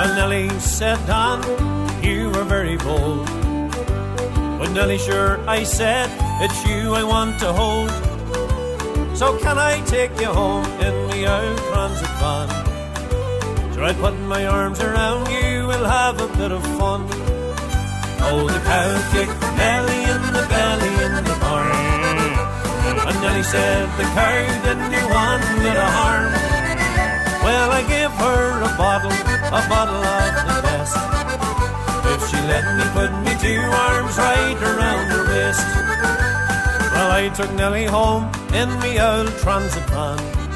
Well, Nellie said, Don, you were very bold. But Nellie, sure, I said, it's you I want to hold. So can I take you home in me old transit van? Sure, I'd put my arms around you, we'll have a bit of fun. Oh, the cow kicked Nellie in the belly in the barn. And Nellie said the cow didn't do one bit of harm. Well, I gave her a bottle, a bottle of the best. If she let me put me two arms right around her waist. Well, I took Nellie home in me old transit van.